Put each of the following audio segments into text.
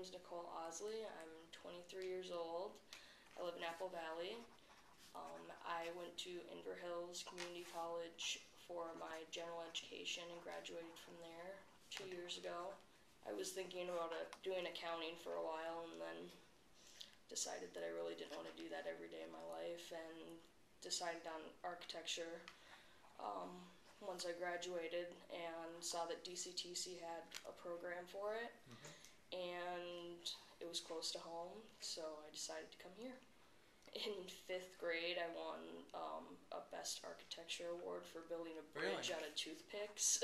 name is Nicole Ausley. I'm 23 years old. I live in Apple Valley. Um, I went to Inver Hills Community College for my general education and graduated from there two years ago. I was thinking about uh, doing accounting for a while and then decided that I really didn't want to do that every day of my life and decided on architecture um, once I graduated and saw that DCTC had a program for it and it was close to home, so I decided to come here. In fifth grade, I won um, a Best Architecture Award for building a bridge Really? out of toothpicks.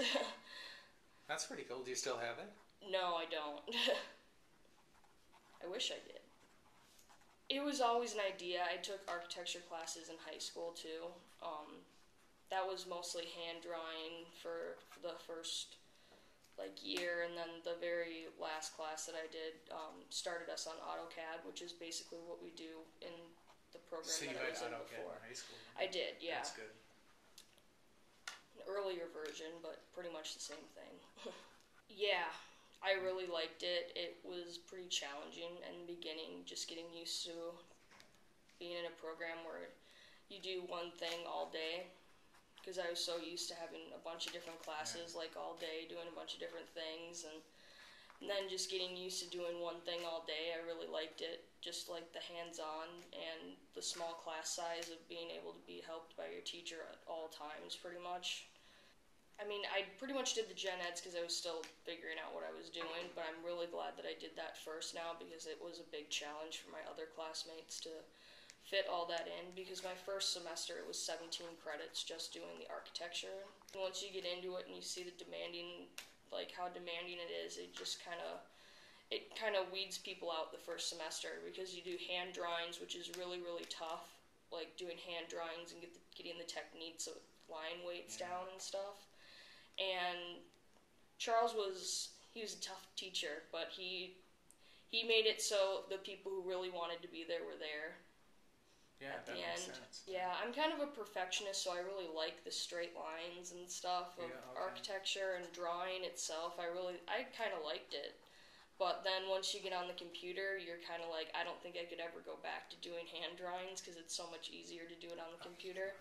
That's pretty cool. Do you still have it? no, I don't. I wish I did. It was always an idea. I took architecture classes in high school too. Um, that was mostly hand drawing for the first like year, and then the very last class that I did um, started us on AutoCAD, which is basically what we do in the program So you that I had was in AutoCAD before. in high school. I did, yeah, That's good. an earlier version, but pretty much the same thing. yeah, I really liked it. It was pretty challenging in the beginning, just getting used to being in a program where you do one thing all day. Because I was so used to having a bunch of different classes, like all day, doing a bunch of different things, and, and then just getting used to doing one thing all day. I really liked it, just like the hands-on and the small class size of being able to be helped by your teacher at all times, pretty much. I mean, I pretty much did the gen eds because I was still figuring out what I was doing, but I'm really glad that I did that first now because it was a big challenge for my other classmates to fit all that in because my first semester it was 17 credits just doing the architecture. Once you get into it and you see the demanding, like how demanding it is, it just kind of it kind of weeds people out the first semester because you do hand drawings, which is really really tough. Like doing hand drawings and get the, getting the techniques of line weights Yeah. down and stuff. And Charles was he was a tough teacher, but he he made it so the people who really wanted to be there were there. Yeah, At the end. Yeah, I'm kind of a perfectionist, so I really like the straight lines and stuff of Yeah, okay. architecture and drawing itself. I really, I kind of liked it. But then once you get on the computer, you're kind of like, I don't think I could ever go back to doing hand drawings because it's so much easier to do it on the computer.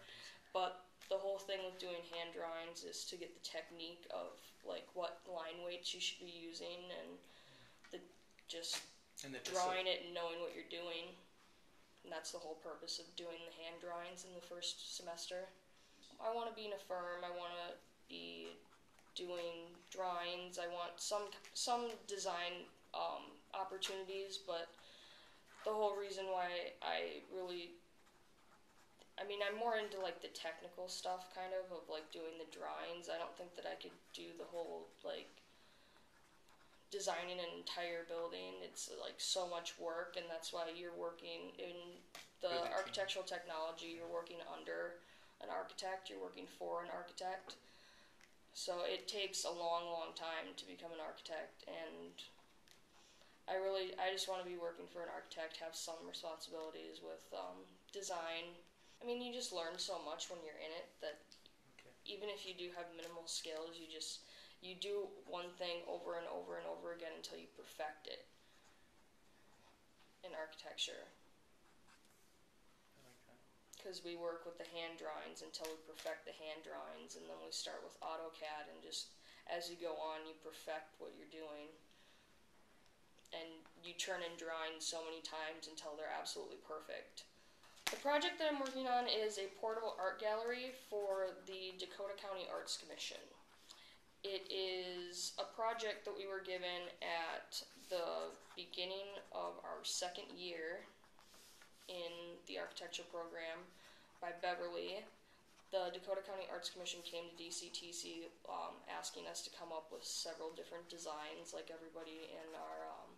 But the whole thing with doing hand drawings is to get the technique of like what line weights you should be using and the just And the drawing it and knowing what you're doing. And that's the whole purpose of doing the hand drawings in the first semester. I want to be in a firm. I want to be doing drawings. I want some some design um, opportunities, but the whole reason why I really I mean, I'm more into like the technical stuff kind of of like doing the drawings. I don't think that I could do the whole like designing an entire building. It's like so much work, and that's why you're working in the team. architectural technology. You're working under an architect. You're working for an architect. So it takes a long, long time to become an architect, and I really, I just want to be working for an architect, have some responsibilities with um, design. I mean, you just learn so much when you're in it that Okay. even if you do have minimal skills, you just you do one thing over and over and over again until you perfect it in architecture because we work with the hand drawings until we perfect the hand drawings and then we start with AutoCAD and just as you go on you perfect what you're doing and you turn in drawings so many times until they're absolutely perfect. The project that I'm working on is a portable art gallery for the Dakota County Arts Commission. It is a project that we were given at the beginning of our second year in the architecture program by Beverly. The Dakota County Arts Commission came to DCTC um, asking us to come up with several different designs, like everybody in our um,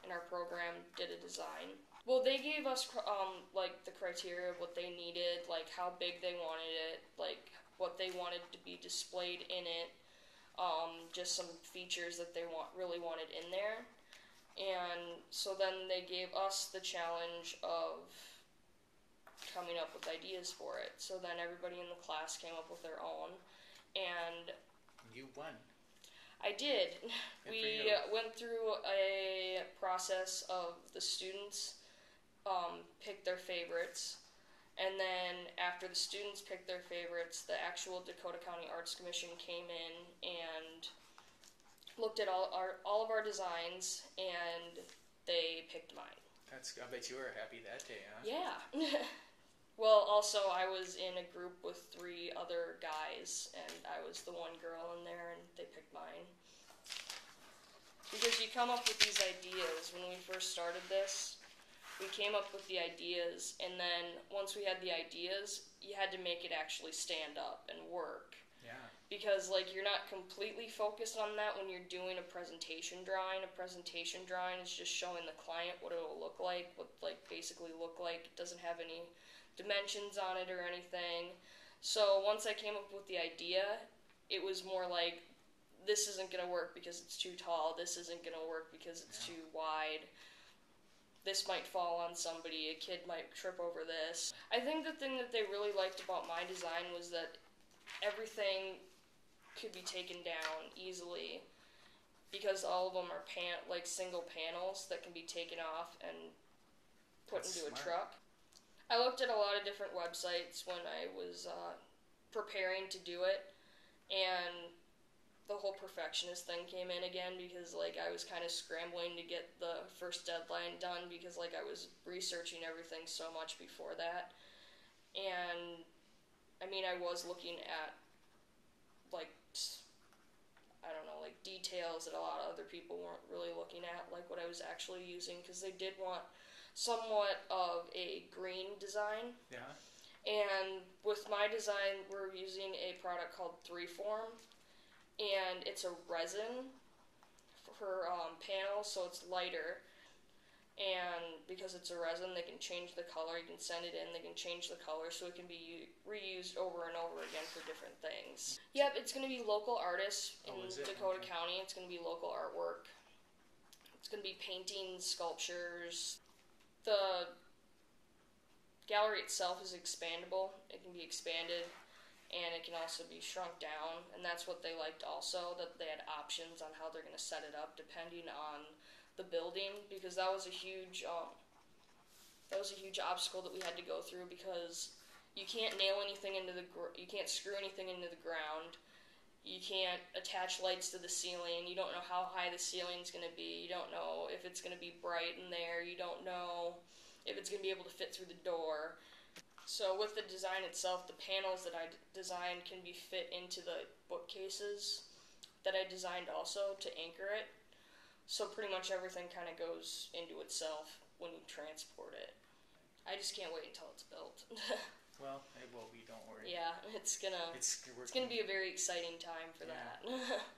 in our program did a design. Well, they gave us um, like the criteria of what they needed, like how big they wanted it, like what they wanted to be displayed in it, um, just some features that they want really wanted in there. And so then they gave us the challenge of coming up with ideas for it. So then everybody in the class came up with their own, and You won. I did. Good we went through a process of the students um, picked their favorites, and then after the students picked their favorites, the actual Dakota County Arts Commission came in and looked at all our all of our designs, and they picked mine. That's. I bet you were happy that day, huh? Yeah. well, also I was in a group with three other guys, and I was the one girl in there, and they picked mine. Because you come up with these ideas. When we first started this, we came up with the ideas, and then once we had the ideas, you had to make it actually stand up and work Yeah. because like you're not completely focused on that when you're doing a presentation drawing. A presentation drawing is just showing the client what it will look like, what like basically look like. It doesn't have any dimensions on it or anything. So once I came up with the idea, it was more like this isn't gonna work because it's too tall. This isn't gonna work because it's Yeah. too wide. This might fall on somebody. A kid might trip over this. I think the thing that they really liked about my design was that everything could be taken down easily because all of them are pan like single panels that can be taken off and put That's into a truck. I looked at a lot of different websites when I was uh, preparing to do it, and the whole perfectionist thing came in again because like I was kind of scrambling to get the first deadline done because like I was researching everything so much before that, and I mean I was looking at like I don't know like details that a lot of other people weren't really looking at like what I was actually using because they did want somewhat of a green design. Yeah. and with my design, we're using a product called 3Form, and it's a resin for um, panels, so it's lighter. And because it's a resin, they can change the color. You can send it in, they can change the color, so it can be u- reused over and over again for different things. Yep, it's going to be local artists in Oh. Dakota Okay. County. It's going to be local artwork. It's going to be paintings, sculptures. The gallery itself is expandable. It can be expanded and it can also be shrunk down and that's what they liked also that they had options on how they're going to set it up depending on the building because that was a huge um, that was a huge obstacle that we had to go through because you can't nail anything into the gr- you can't screw anything into the ground. You can't attach lights to the ceiling. You don't know how high the ceiling's going to be. You don't know if it's going to be bright in there. You don't know if it's going to be able to fit through the door so with the design itself, the panels that I d- designed can be fit into the bookcases that I designed also to anchor it. So pretty much everything kind of goes into itself when you transport it. I just can't wait until it's built. Well, it will be. Don't worry. yeah, it's gonna It's it's gonna be a very exciting time for Yeah. that.